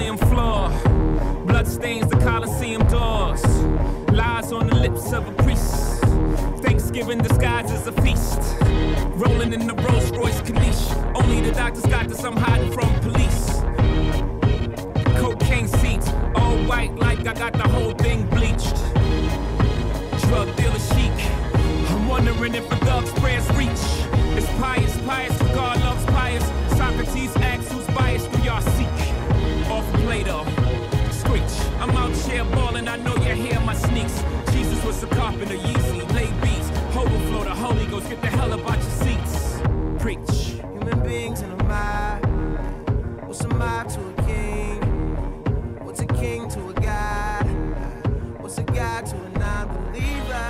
Mausoleum floor. Blood stains the Coliseum doors. Lies on the lips of a priest. Thanksgiving disguised as a feast. Rolling in the Rolls Royce Caniche. Only the doctors got this, I'm hiding from police. Cocaine seats, all white like I got the whole thing bleached. Drug dealer chic. I'm wondering if a thug's prayers reach. It's pious, pious, my sneaks. Jesus was a cop in a Yeezy, lay beats. Hobo flow, the Holy Ghost, get the hell up out your seats. Preach. Human beings in a mob. What's a mob to a king? What's a king to a god? What's a god to a non-believer?